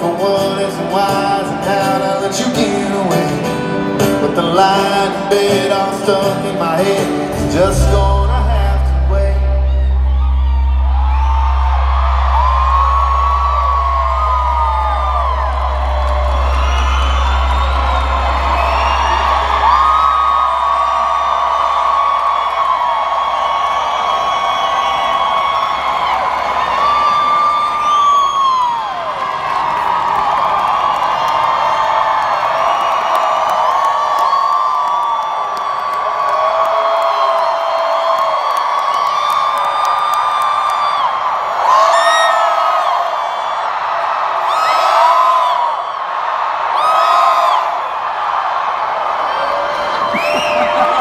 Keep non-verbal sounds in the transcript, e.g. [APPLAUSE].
For what isn't wise and how to let you get away. But the line in bed all stuck in my head, just going. Oh! [LAUGHS]